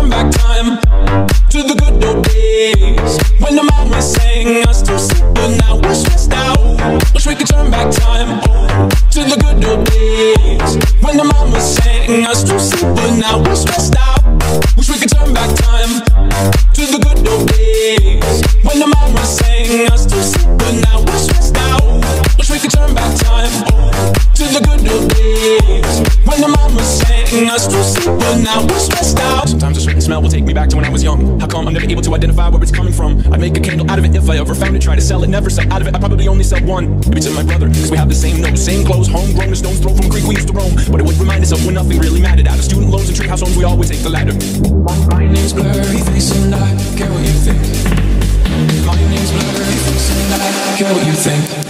Turn back time to the good old days when the mama sang us to sleep, but now we're stressed out. Wish we could turn back time to the good old days when the mama sang us to sleep, but now we're stressed out. Wish we could turn back time to the good old days when the mama sang us to sleep, but now we're stressed out. We could turn back time to the good old days when the mama sang us to sleep, but now we're stressed out. Sometimes a certain smell will take me back to when I was young. How come I'm never able to identify where it's coming from? I'd make a candle out of it if I ever found it. Try to sell it, never sell out of it. I probably only sell one. Maybe to my brother, cause we have the same nose, same clothes, homegrown, a stone's throw from a creek we used to roam. But it would remind us of when nothing really mattered. Out of student loans and treehouse homes, we always take the ladder. My name's Blurry Face and I care what you think. My name's Blurry Face and I care what you think.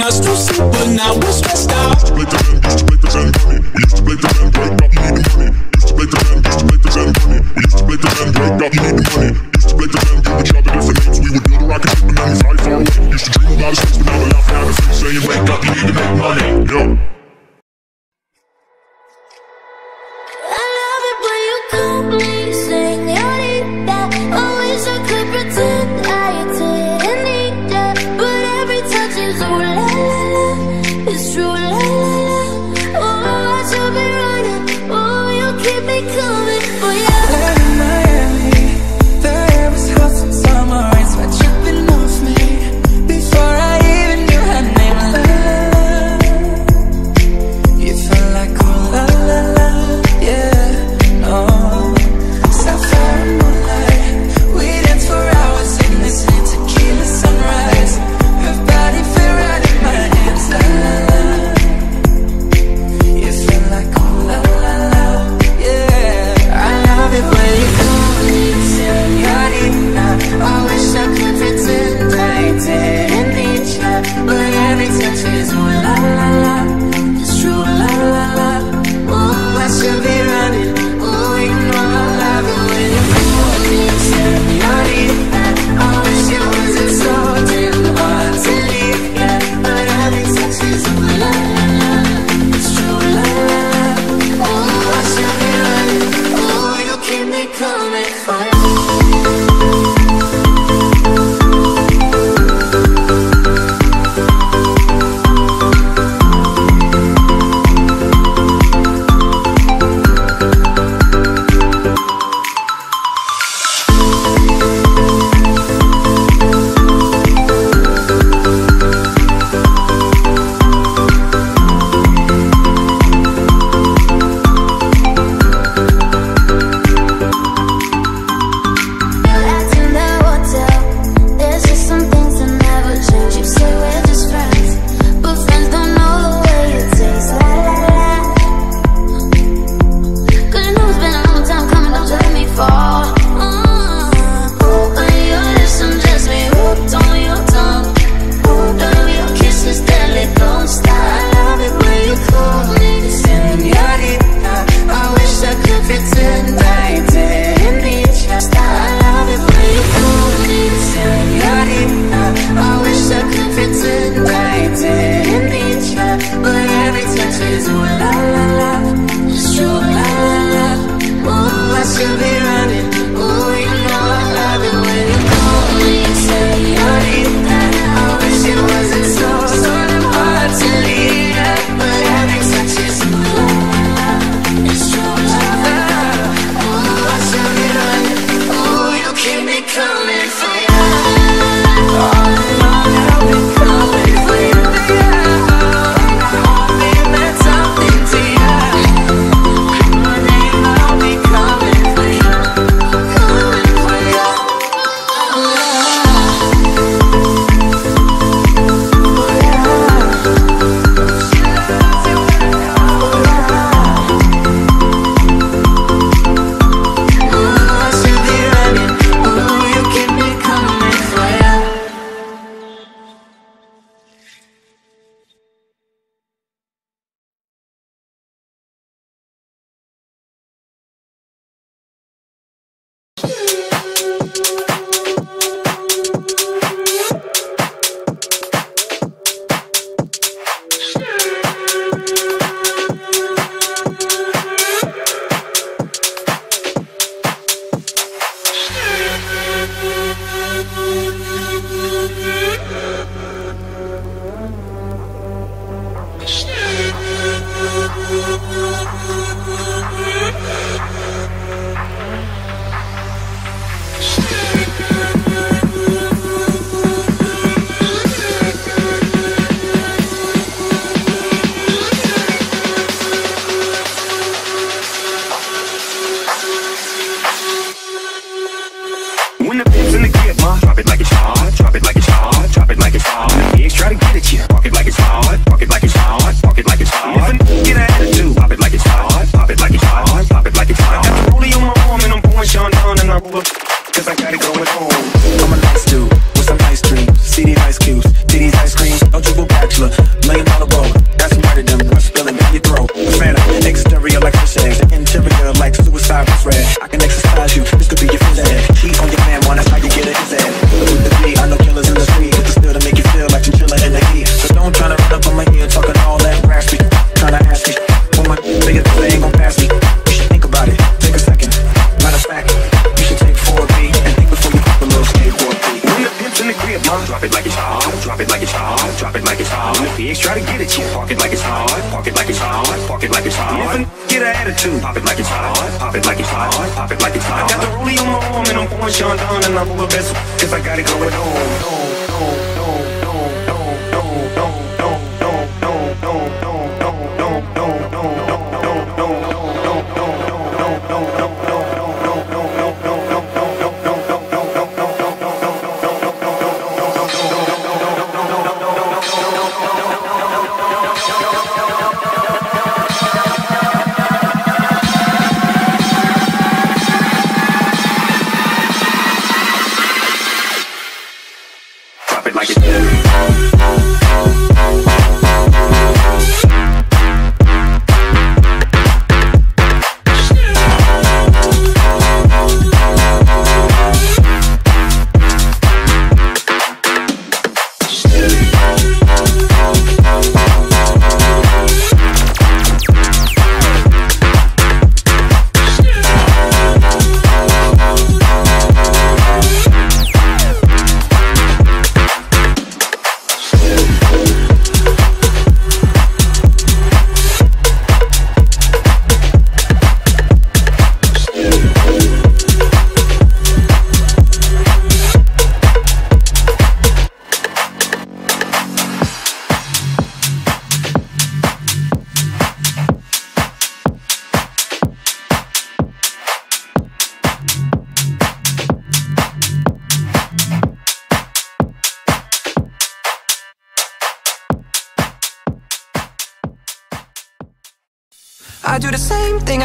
us to sleep, but now we're stressed out. play the coming for you. like it's hot. Pop it like it's hot. I got the rollie on my arm and I'm pouring Sean down and I'm full of vessel. Cause I got it going on. on, on.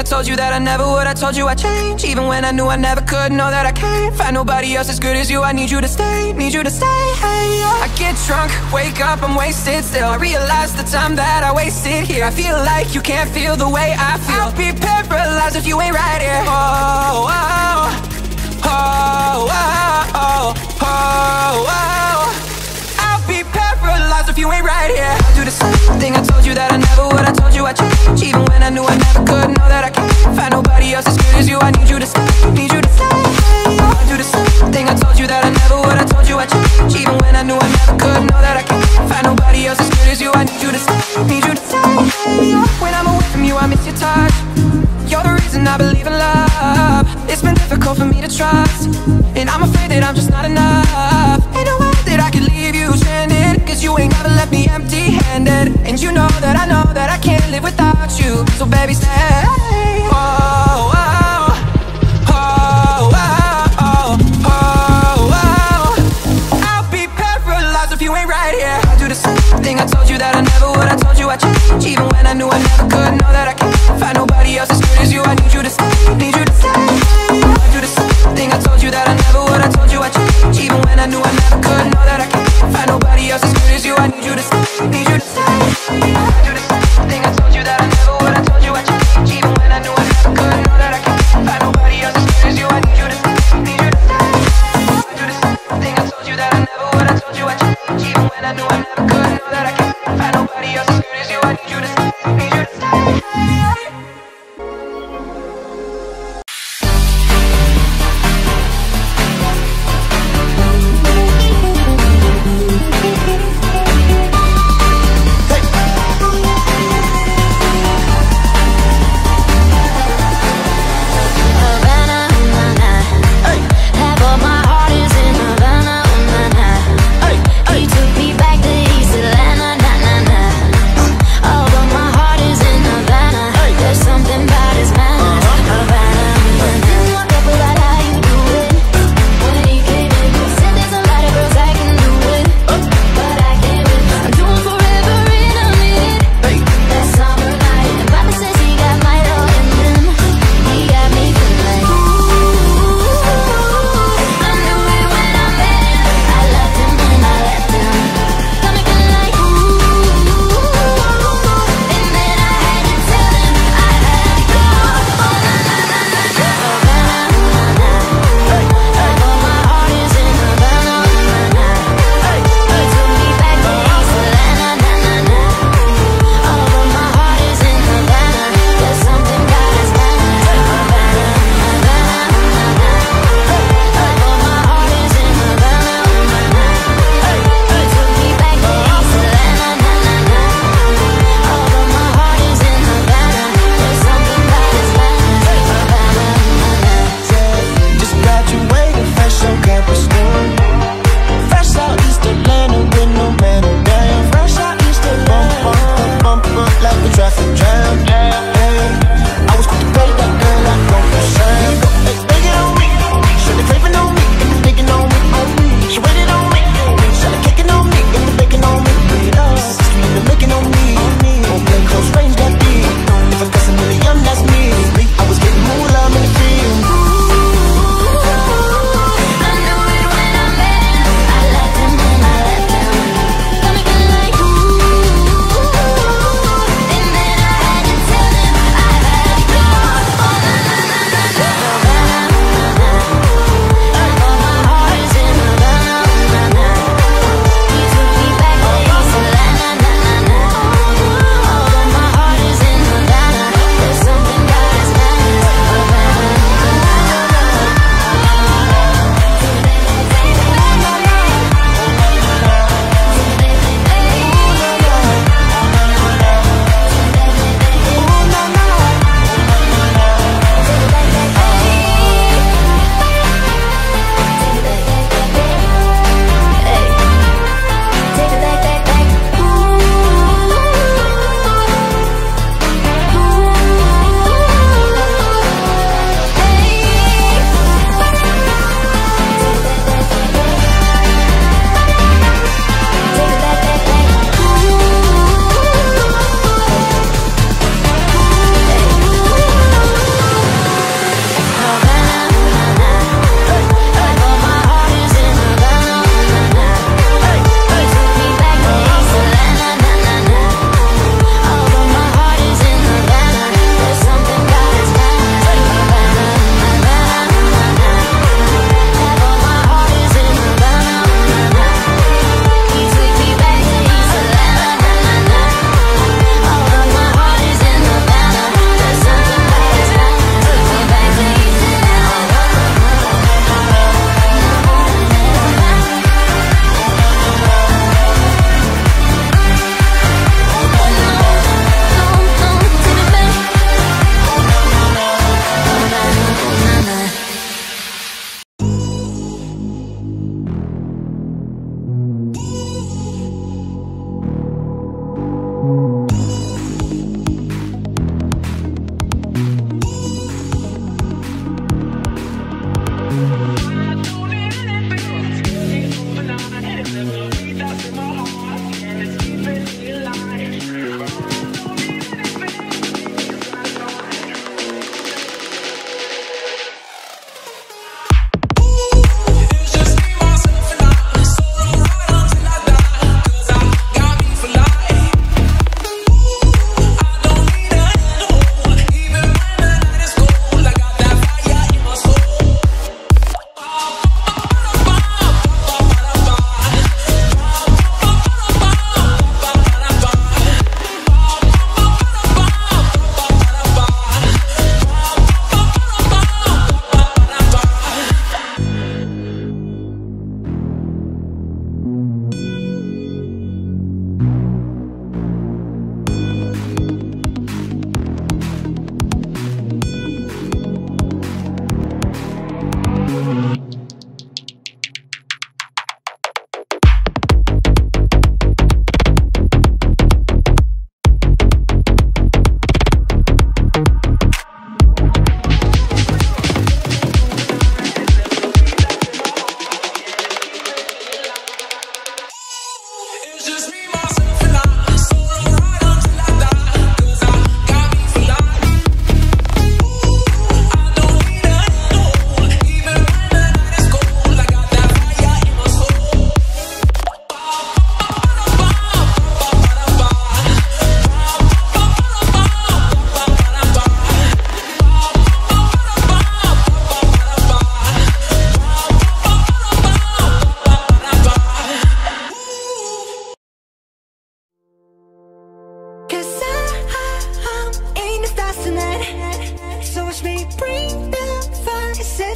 Told you that I never would, I told you I'd change. Even when I knew I never could, know that I can't Find nobody else as good as you, I need you to stay Need you to stay, hey, yeah. I get drunk, wake up, I'm wasted still. I realize the time that I wasted here. I feel like you can't feel the way I feel. I'll be paralyzed if you ain't right here. Oh, oh, oh, oh, oh, oh, oh. I'll be paralyzed if you ain't right here Thing I told you that I never would I told you I'd change Even when I knew I never could Know that I can't find nobody else as good as you. I need you to stay, need you to stay. I'll do the same thing I told you that I never would I told you I'd change Even when I knew I never could Know that I can't find nobody else as good as you. I need you to stay, need you to stay. When I'm away from you I miss your touch. You're the reason I believe in love. It's been difficult for me to trust. And I'm afraid that I'm just not enough So baby stay. Oh, oh, oh, oh, oh, I'll be paralyzed if you ain't right here. I do the same thing I told you that I never would. I told you I'd change Even when I knew I never could. Know that I can't find nobody else as good as you. I need you to stay, need you to stay. I do the same thing I told you that I never would. I told you I'd change Even when I knew I never could. Know that I can't find nobody else as good as you. I need you to stay,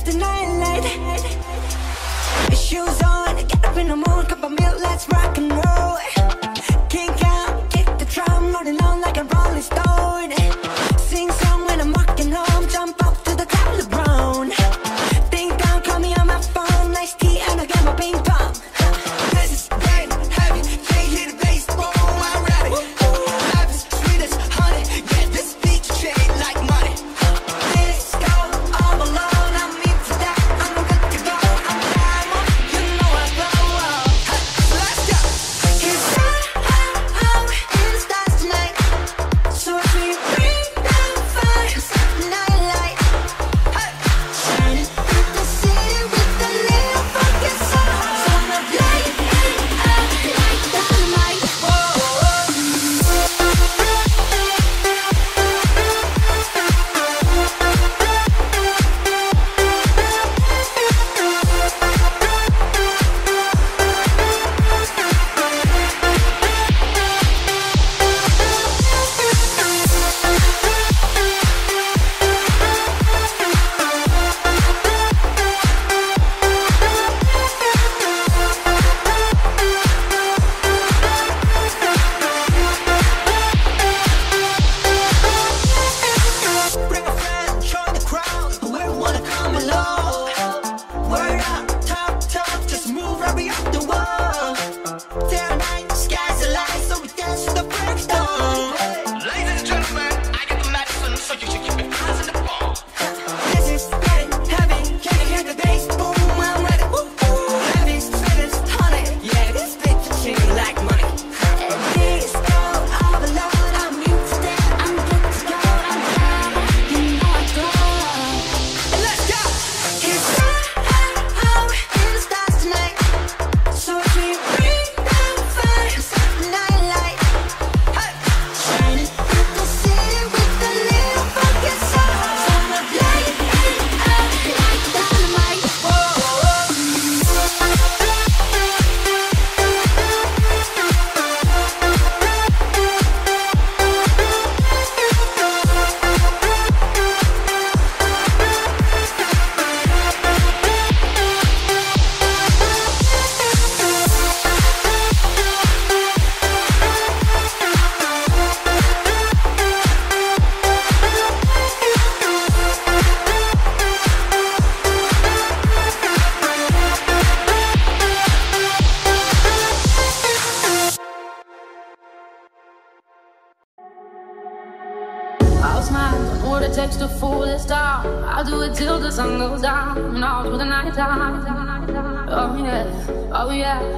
live the night light. Shoes on, get up in the moon, cup of milk, let's rock and roll.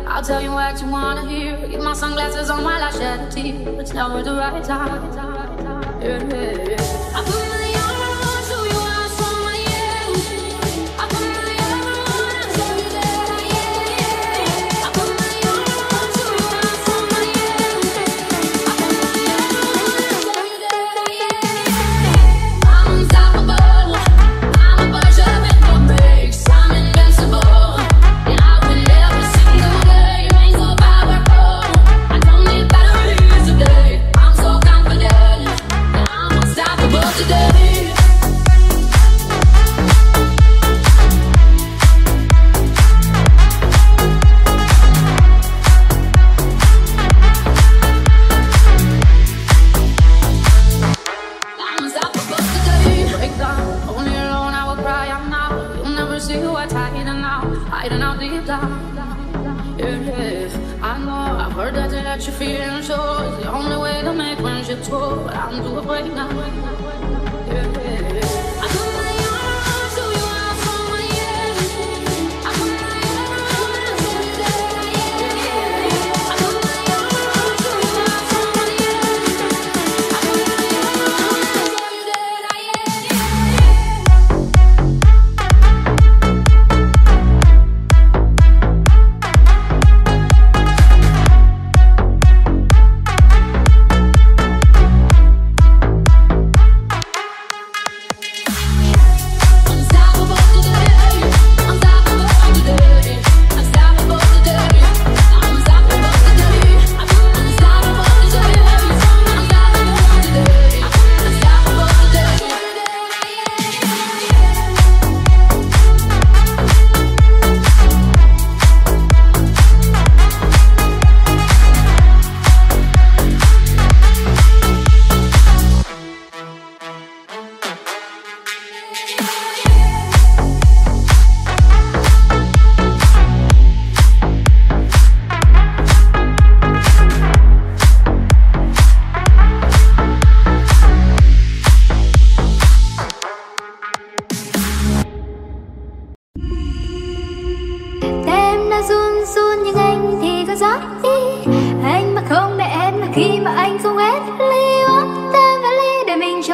I'll tell you what you wanna hear. Keep my sunglasses on while I shed a tear. It's never the right time. Yeah, yeah, yeah. that you're feeling sure is the only way to make friendship But I'm too afraid now.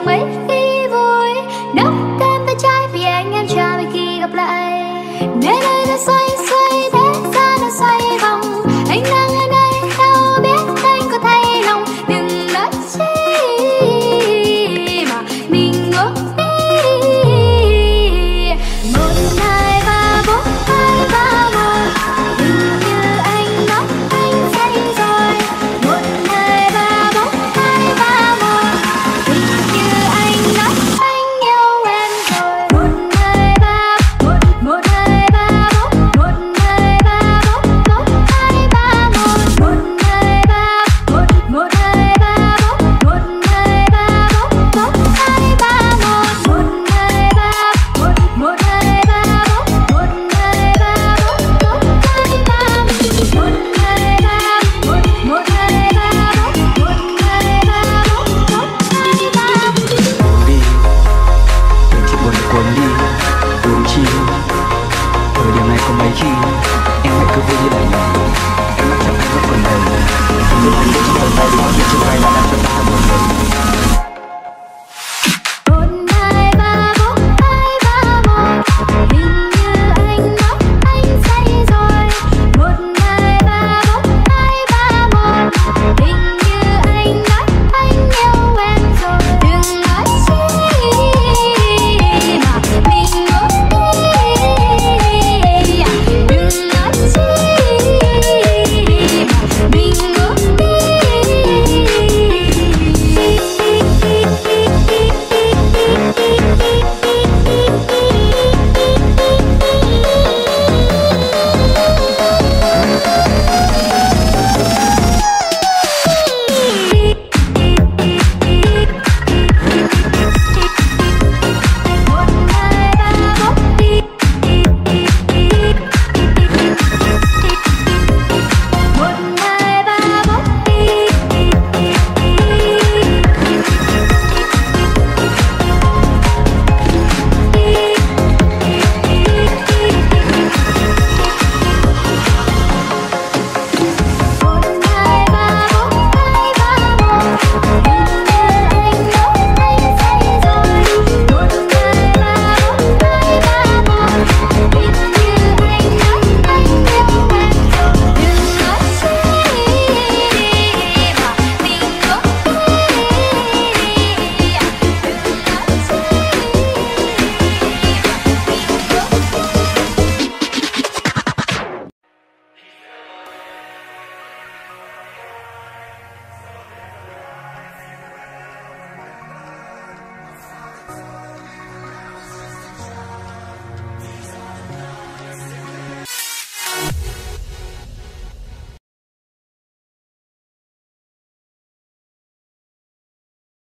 Chẳng mấy khi vui nốc cơm với chai vì anh em chờ đợi khi gặp lại. Nên